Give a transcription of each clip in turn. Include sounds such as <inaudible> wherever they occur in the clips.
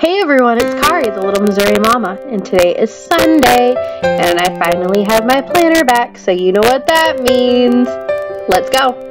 Hey everyone, it's Kari, the Little Missouri Momma, and today is Sunday, and I finally have my planner back, so you know what that means. Let's go!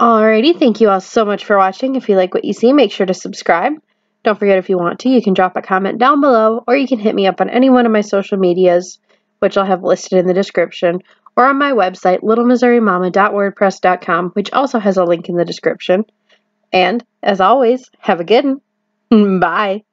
Alrighty, thank you all so much for watching. If you like what you see, make sure to subscribe. Don't forget if you want to, you can drop a comment down below, or you can hit me up on any one of my social medias, which I'll have listed in the description, or on my website, littlemissourimomma.wordpress.com, which also has a link in the description. And, as always, have a good one. <laughs> Bye.